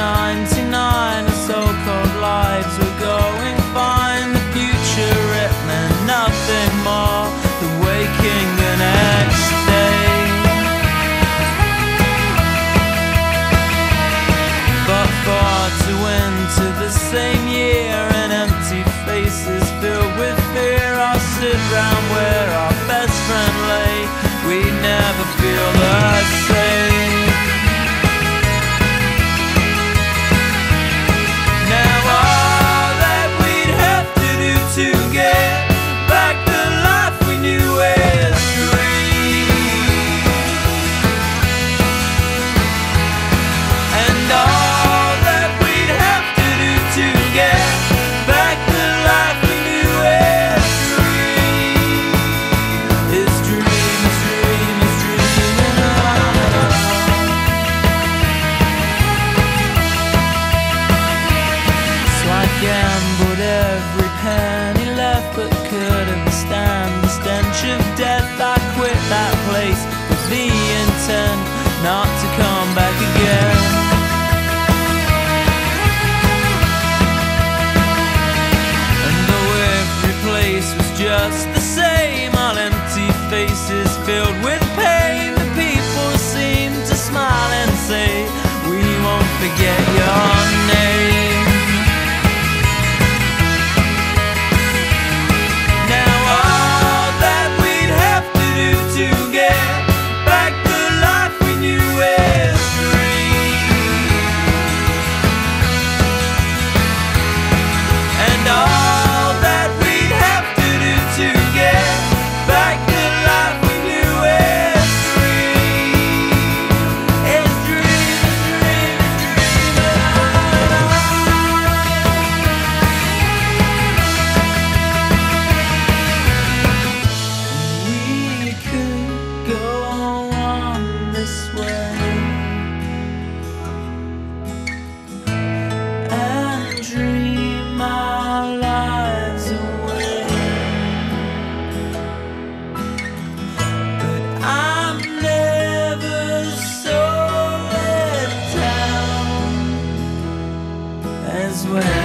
on not to come back again. And though every place was just swear